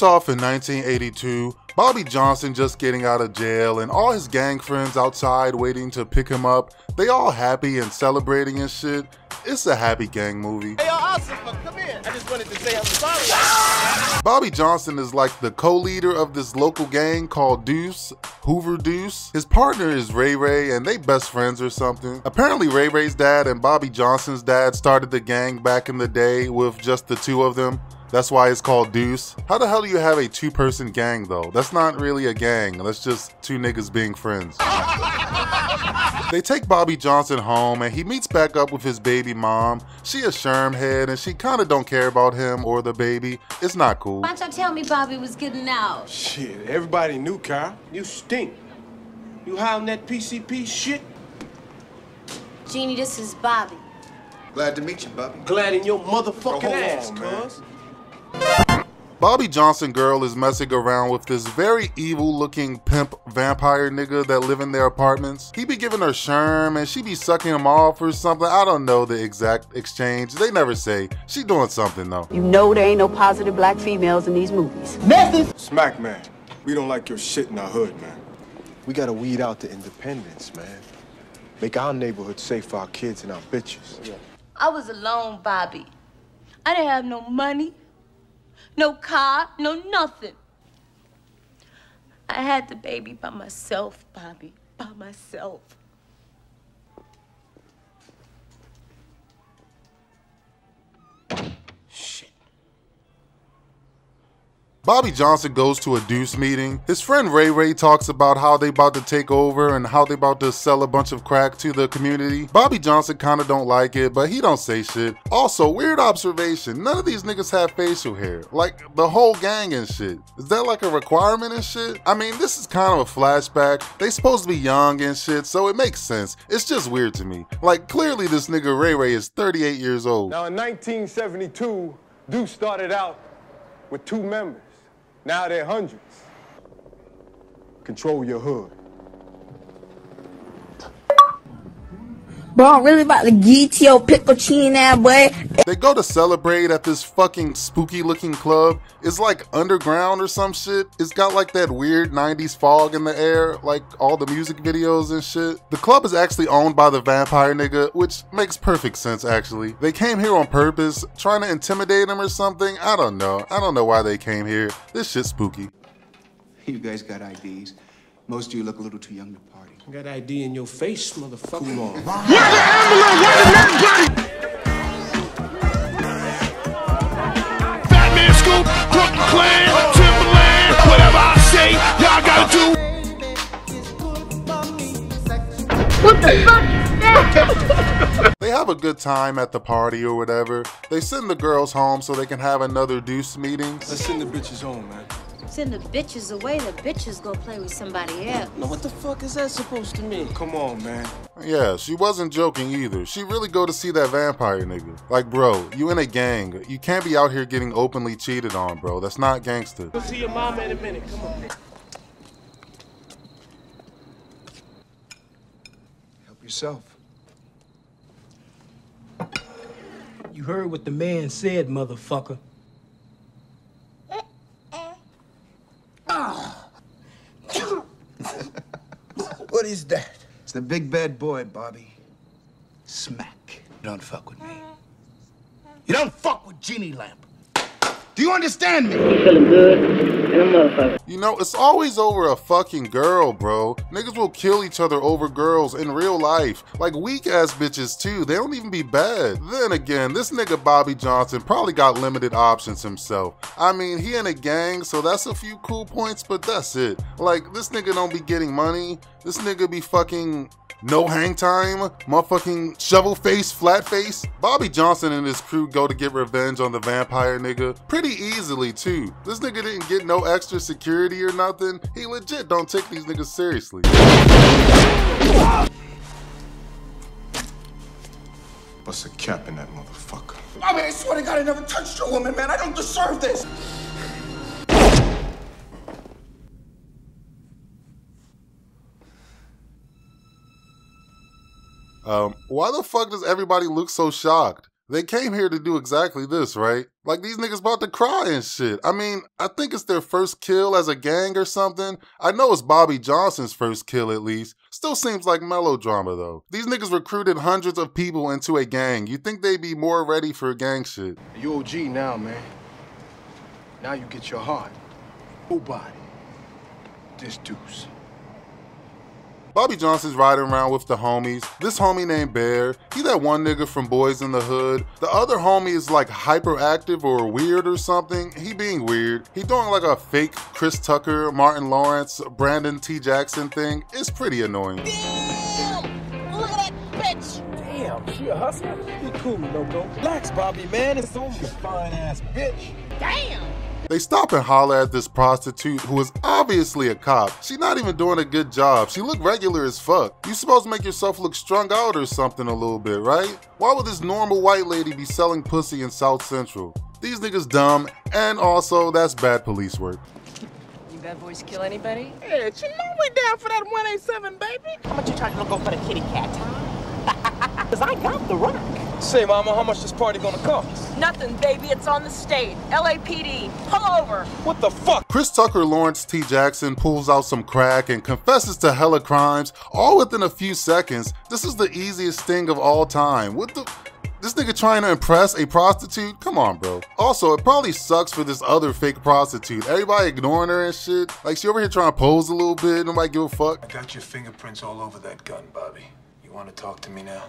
starts off in 1982. Bobby Johnson just getting out of jail, and all his gang friends outside waiting to pick him up. They all happy and celebrating and shit. It's a happy gang movie. Hey, Ossifer, come here. I just wanted to say I'm sorry. Bobby Johnson is like the co-leader of this local gang called Deuce, Hoover Deuce. His partner is Ray Ray and they best friends or something. Apparently Ray Ray's dad and Bobby Johnson's dad started the gang back in the day with just the two of them. That's why it's called Deuce. How the hell do you have a two person gang though? That's not really a gang. That's just two niggas being friends. they take Bobby Johnson home and he meets back up with his baby mom. She a sherm head and she kinda don't care about him or the baby. It's not cool. Why don't y'all tell me Bobby was getting out? Shit, everybody knew, Carl. You stink. You high on that PCP shit? Jeannie, this is Bobby. Glad to meet you, Bobby. Glad in your motherfucking Hold ass, man. cuz. Bobby Johnson girl is messing around with this very evil looking pimp vampire nigga that live in their apartments. He be giving her sherm and she be sucking him off or something. I don't know the exact exchange. They never say. She doing something though. You know there ain't no positive black females in these movies. Smack, man. We don't like your shit in our hood, man. We gotta weed out the independence, man. Make our neighborhood safe for our kids and our bitches. I was alone, Bobby. I didn't have no money, no car, no nothing. I had the baby by myself, Bobby, by myself. Bobby Johnson goes to a deuce meeting. His friend Ray Ray talks about how they about to take over and how they about to sell a bunch of crack to the community. Bobby Johnson kinda don't like it, but he don't say shit. Also, weird observation, none of these niggas have facial hair. Like the whole gang and shit. Is that like a requirement and shit? I mean, this is kind of a flashback. They supposed to be young and shit, so it makes sense. It's just weird to me. Like clearly this nigga Ray Ray is 38 years old. Now, in 1972, Deuce started out with two members. Now they're hundreds. Control your hood. Bro, I'm really about to get your pickle chin now, boy. They go to celebrate at this fucking spooky looking club. It's like underground or some shit. It's got like that weird 90s fog in the air, like all the music videos and shit. The club is actually owned by the vampire nigga, which makes perfect sense actually. They came here on purpose, trying to intimidate him or something. I don't know. I don't know why they came here. This shit's spooky. You guys got IDs. Most of you look a little too young to party. You got ID in your face, motherfucker. Cool on. Fat Man Scoop, Brooklyn Clan, Timberland, whatever I say, y'all gotta do. They have a good time at the party or whatever. They send the girls home so they can have another deuce meeting. Let's send the bitches home, man. Send the bitches away, the bitches go play with somebody else. Now what the fuck is that supposed to mean? Come on, man. Yeah, she wasn't joking either. She really go to see that vampire nigga. Like, bro, you in a gang. You can't be out here getting openly cheated on, bro. That's not gangster. We'll see your mama in a minute. Come on. Help yourself. You heard what the man said, motherfucker. What is that? It's the big bad boy, Bobby. Smack. You don't fuck with me. You don't fuck with Genie Lamp. Do you understand me? You know, it's always over a fucking girl, bro. Niggas will kill each other over girls in real life. Like weak ass bitches too. They don't even be bad. Then again, this nigga Bobby Johnson probably got limited options himself. I mean, he in a gang, so that's a few cool points, but that's it. Like, this nigga don't be getting money. This nigga be fucking no hang time, motherfucking shovel face, flat face. Bobby Johnson and his crew go to get revenge on the vampire nigga pretty easily too. This nigga didn't get no extra security or nothing. He legit don't take these niggas seriously. Bust a cap in that motherfucker. I mean, I swear to God, I never touched a woman, man. I don't deserve this. Um, why the fuck does everybody look so shocked? They came here to do exactly this, right? Like these niggas about to cry and shit. I mean, I think it's their first kill as a gang or something. I know it's Bobby Johnson's first kill at least. Still seems like melodrama though. These niggas recruited hundreds of people into a gang. You think they'd be more ready for gang shit? You OG now, man. Now you get your heart. Nobody. This deuce. Bobby Johnson's riding around with the homies. This homie named Bear, he that one nigga from Boys in the Hood. The other homie is like hyperactive or weird or something. He being weird. He doing like a fake Chris Tucker, Martin Lawrence, Brandon T. Jackson thing. It's pretty annoying. Damn! Look at that bitch! Damn, she a hustler? Be cool, Loco. Relax, Bobby, man. It's on you, fine ass bitch. Damn! They stop and holler at this prostitute who is obviously a cop. She not even doing a good job. She look regular as fuck. You supposed to make yourself look strung out or something a little bit, right? Why would this normal white lady be selling pussy in South Central? These niggas dumb, and also that's bad police work. You bad boys kill anybody? Hey, you know we down for that 187, baby. How much you trying to go for the kitty cat? Cause I got the rock. Say, mama, how much this party gonna cost? Nothing, baby. It's on the state. LAPD. Pull over. What the fuck? Chris Tucker Lawrence T. Jackson pulls out some crack and confesses to hella crimes, all within a few seconds. This is the easiest thing of all time. What the? This nigga trying to impress a prostitute? Come on, bro. Also, it probably sucks for this other fake prostitute. Everybody ignoring her and shit. Like, she over here trying to pose a little bit. Nobody give a fuck. I got your fingerprints all over that gun, Bobby. You want to talk to me now?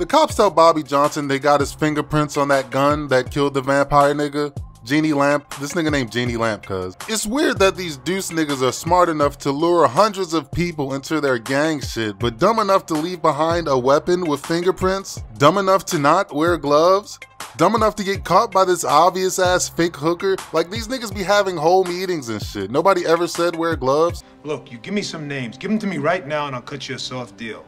The cops tell Bobby Johnson they got his fingerprints on that gun that killed the vampire nigga. Genie Lamp, this nigga named Genie Lamp, cuz. It's weird that these deuce niggas are smart enough to lure hundreds of people into their gang shit, but dumb enough to leave behind a weapon with fingerprints? Dumb enough to not wear gloves? Dumb enough to get caught by this obvious ass fake hooker? Like these niggas be having whole meetings and shit. Nobody ever said wear gloves? Look, you give me some names. Give them to me right now and I'll cut you a soft deal.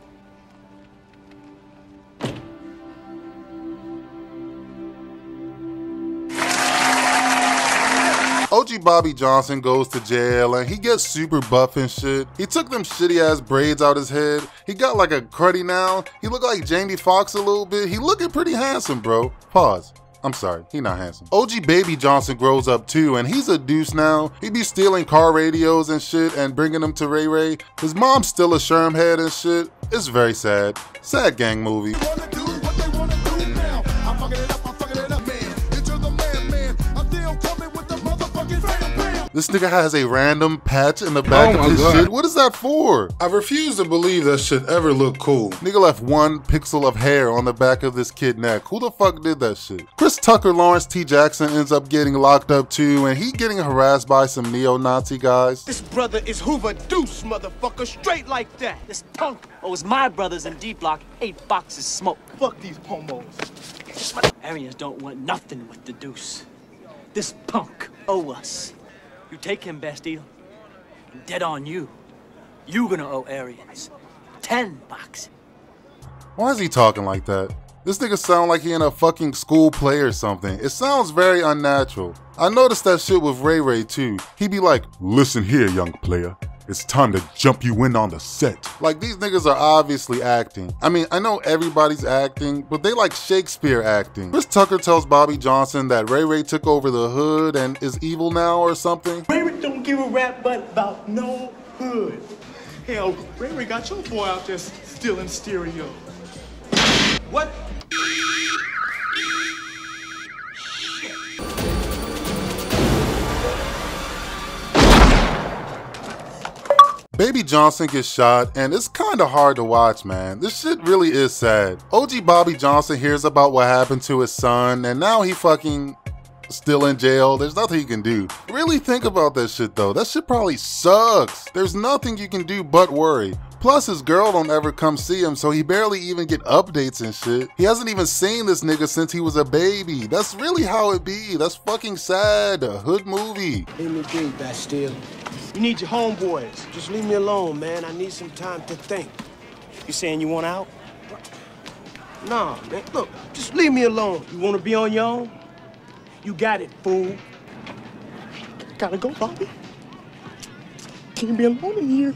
OG Bobby Johnson goes to jail and he gets super buff and shit. He took them shitty ass braids out his head. He got like a cruddy now. He look like Jamie Foxx a little bit. He looking pretty handsome, bro. Pause. I'm sorry, he not handsome. OG Baby Johnson grows up too, and he's a deuce now. He be stealing car radios and shit and bringing them to Ray Ray. His mom's still a Sherm head and shit. It's very sad. Sad gang movie. This nigga has a random patch in the back Oh of his God. shit. What is that for? I refuse to believe that shit ever looked cool. Nigga left one pixel of hair on the back of this kid neck. Who the fuck did that shit? Chris Tucker Lawrence T. Jackson ends up getting locked up too, and he getting harassed by some neo-Nazi guys. This brother is Hoover Deuce, motherfucker, straight like that. This punk owes my brothers in D Block eight boxes smoke. Fuck these homos. Aryans don't want nothing with the deuce. This punk owe us. You take him, Bastille. and Dead on you. You gonna owe Aryans ten bucks. Why is he talking like that? This nigga sound like he in a fucking school play or something. It sounds very unnatural. I noticed that shit with Ray Ray too. He'd be like, listen here, young player. It's time to jump you in on the set. Like these niggas are obviously acting. I mean, I know everybody's acting, but they like Shakespeare acting. Chris Tucker tells Bobby Johnson that Ray Ray took over the hood and is evil now or something. Ray Ray don't give a rap but about no hood. Hell, Ray Ray got your boy out there stealing stereo. What? Baby Johnson gets shot, and it's kinda hard to watch, man. This shit really is sad. OG Bobby Johnson hears about what happened to his son, and now he fucking still in jail. There's nothing he can do. Really think about that shit though. That shit probably sucks. There's nothing you can do but worry. Plus, his girl don't ever come see him, so he barely even get updates and shit. He hasn't even seen this nigga since he was a baby. That's really how it be. That's fucking sad. A hood movie. Leave me be, Bastille. You need your homeboys. Just leave me alone, man. I need some time to think. You saying you want out? Nah, man. Look, just leave me alone. You want to be on your own? You got it, fool. Gotta go, Bobby. Can't be alone in here.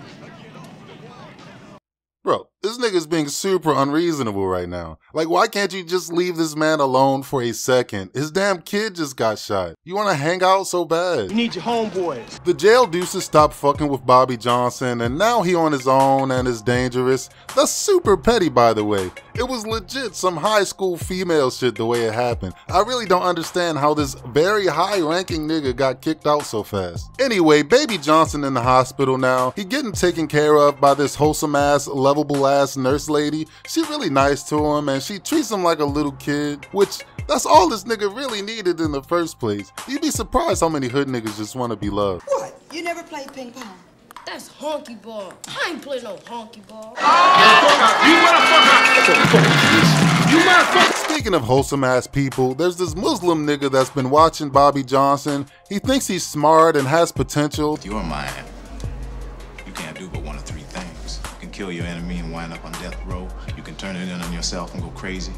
This nigga's being super unreasonable right now. Like, why can't you just leave this man alone for a second? His damn kid just got shot. You wanna hang out so bad? You need your homeboys. The jail deuces stopped fucking with Bobby Johnson, and now he on his own and is dangerous. That's super petty, by the way. It was legit some high school female shit the way it happened. I really don't understand how this very high ranking nigga got kicked out so fast. Anyway, baby Johnson in the hospital now. He getting taken care of by this wholesome ass, lovable ass nurse lady. She really nice to him and she treats him like a little kid, which that's all this nigga really needed in the first place. You'd be surprised how many hood niggas just want to be loved. What? You never played ping pong? That's honky ball. I ain't playing no honky ball. You motherfucker! Speaking of wholesome ass people, there's this Muslim nigga that's been watching Bobby Johnson. He thinks he's smart and has potential. You're mine. You can't do but one of three things. You can kill your enemy and wind up on death row. You can turn it in on yourself and go crazy.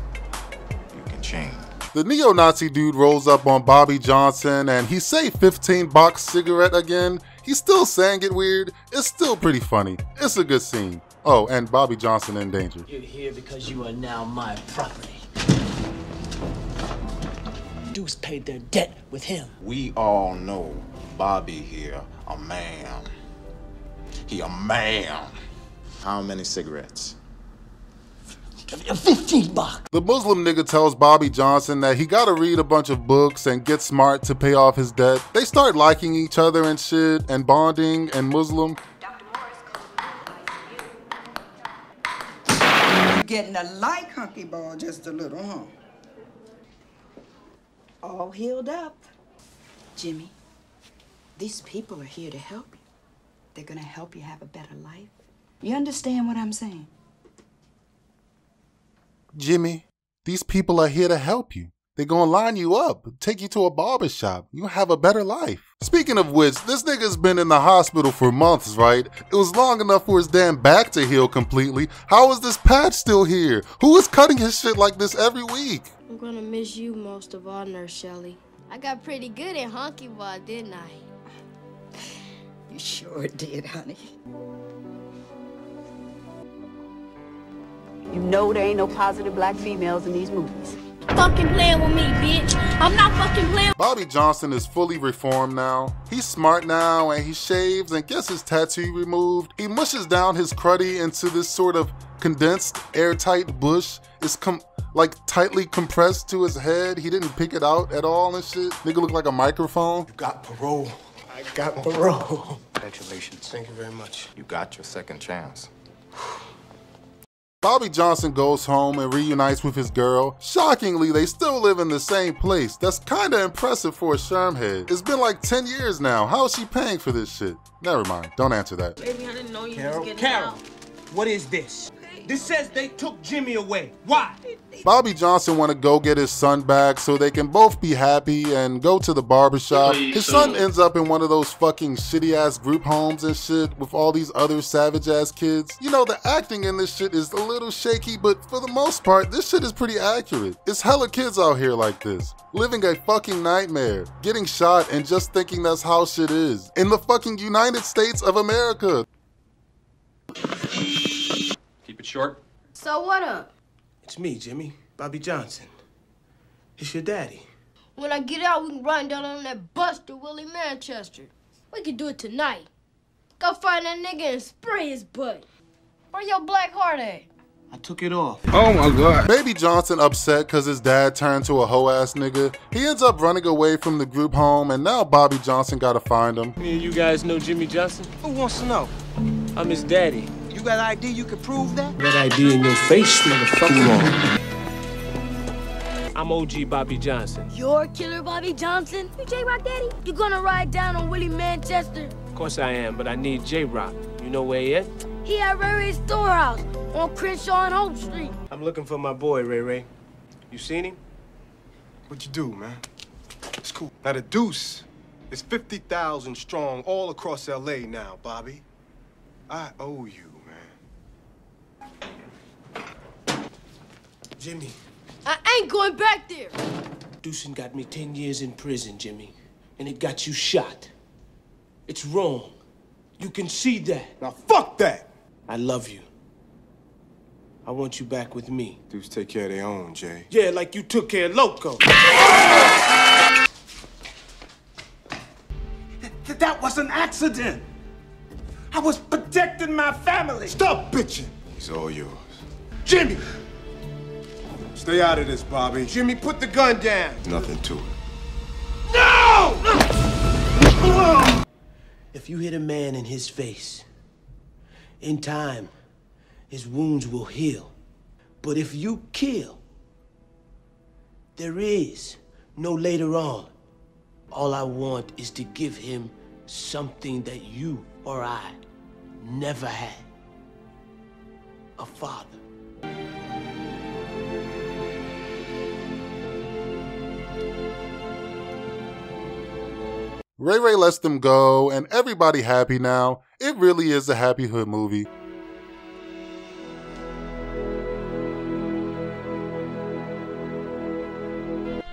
You can change. The neo-Nazi dude rolls up on Bobby Johnson and he say 15 box cigarette again. He's still saying it weird. It's still pretty funny. It's a good scene. Oh, and Bobby Johnson in danger. You're here because you are now my property. Deuce paid their debt with him. We all know Bobby here, a man. He a man. How many cigarettes? 15 bucks. The Muslim nigga tells Bobby Johnson that he gotta read a bunch of books and get smart to pay off his debt. They start liking each other and shit and bonding and Muslim. Getting to like hunky ball just a little, huh? All healed up. Jimmy, these people are here to help you. They're gonna help you have a better life. You understand what I'm saying? Jimmy, these people are here to help you. They're gonna line you up, take you to a barber shop. You have a better life. Speaking of which, this nigga's been in the hospital for months, right? It was long enough for his damn back to heal completely. How is this patch still here? Who is cutting his shit like this every week? I'm gonna miss you most of all, Nurse Shelley. I got pretty good at honky ball, didn't I? You sure did, honey. You know there ain't no positive black females in these movies. Fucking playing with me, bitch. I'm not fucking playing. Bobby Johnson is fully reformed now. He's smart now and he shaves and gets his tattoo removed. He mushes down his cruddy into this sort of condensed, airtight bush. It's com- like tightly compressed to his head. He didn't pick it out at all and shit. Nigga look like a microphone. You got parole. I got parole. Congratulations. Thank you very much. You got your second chance. Bobby Johnson goes home and reunites with his girl. Shockingly, they still live in the same place. That's kinda impressive for a Shermhead. It's been like 10 years now. How is she paying for this shit? Never mind. Don't answer that. Baby, I didn't know you Carol, was getting Carol, out. what is this? This says they took Jimmy away. Why? Bobby Johnson want to go get his son back so they can both be happy and go to the barbershop. His son ends up in one of those fucking shitty ass group homes and shit with all these other savage ass kids. You know, the acting in this shit is a little shaky, but for the most part, this shit is pretty accurate. It's hella kids out here like this, living a fucking nightmare, getting shot and just thinking that's how shit is. In the fucking United States of America. Keep it short. So what up? It's me, Jimmy. Bobby Johnson. It's your daddy. When I get out, we can ride down on that Buster Willie Manchester. We can do it tonight. Go find that nigga and spray his butt. Where your black heart at? I took it off. Oh my god. Baby Johnson upset because his dad turned to a hoe ass nigga. He ends up running away from the group home, and now Bobby Johnson gotta find him. Me and you guys know Jimmy Johnson? Who wants to know? I'm his daddy. You got an ID you can prove that? That ID in your face, motherfucker. I'm OG Bobby Johnson. You're Killer Bobby Johnson? You J-Rock Daddy? You gonna ride down on Willie Manchester? Of course I am, but I need J-Rock. You know where he at? He at Ray Ray's storehouse on Crenshaw and Hope Street. I'm looking for my boy, Ray Ray. You seen him? What you do, man? It's cool. Now the Deuce is 50,000 strong all across L.A. now, Bobby. I owe you, man. Jimmy, I ain't going back there. Deucin got me 10 years in prison, Jimmy. And it got you shot. It's wrong. You can see that. Now fuck that! I love you. I want you back with me. Dudes take care of their own, Jay. Yeah, like you took care of Loco. Th- that was an accident. I was protecting my family. Stop bitching. He's all yours. Jimmy! Stay out of this, Bobby. Jimmy, put the gun down. Nothing to it. No! If you hit a man in his face, in time, his wounds will heal. But if you kill, there is no later on. All I want is to give him something that you or I never had. A father. Ray Ray lets them go, and everybody happy now. It really is a happy hood movie.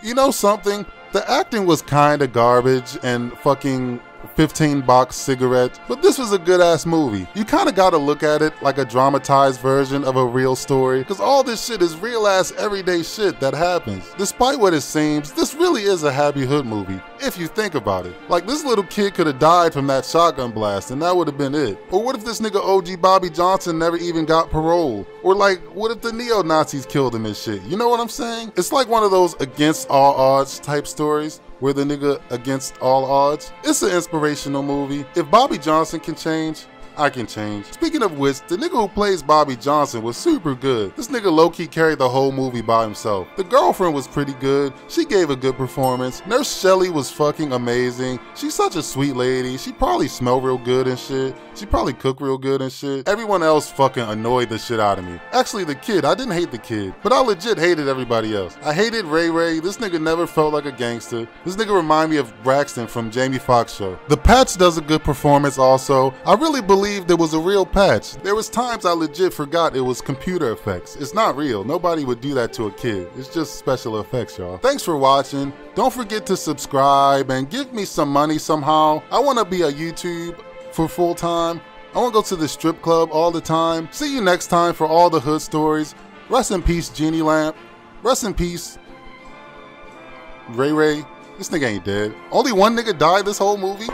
You know something? The acting was kinda garbage and fucking 15 box cigarette, but this was a good ass movie. You kinda gotta look at it like a dramatized version of a real story, because all this shit is real ass everyday shit that happens. Despite what it seems, this really is a happy hood movie, if you think about it. Like, this little kid could have died from that shotgun blast, and that would have been it. Or what if this nigga OG Bobby Johnson never even got parole? Or like, what if the neo Nazis killed him and shit? You know what I'm saying? It's like one of those against all odds type stories where the nigga against all odds. It's an inspirational movie. If Bobby Johnson can change, I can change. Speaking of which, the nigga who plays Bobby Johnson was super good. This nigga low-key carried the whole movie by himself. The girlfriend was pretty good. She gave a good performance. Nurse Shelly was fucking amazing. She's such a sweet lady. She probably smelled real good and shit. She probably cooked real good and shit. Everyone else fucking annoyed the shit out of me. Actually, the kid, I didn't hate the kid, but I legit hated everybody else. I hated Ray Ray. This nigga never felt like a gangster. This nigga remind me of Braxton from Jamie Foxx show. The Patch does a good performance also. I really believed there was a real patch. There was times I legit forgot it was computer effects. It's not real. Nobody would do that to a kid. It's just special effects, y'all. Thanks for watching. Don't forget to subscribe and give me some money somehow. I want to be a YouTube for full time. I want to go to the strip club all the time. See you next time for all the hood stories. Rest in peace, Genie Lamp. Rest in peace, Ray Ray. This nigga ain't dead. Only one nigga died this whole movie?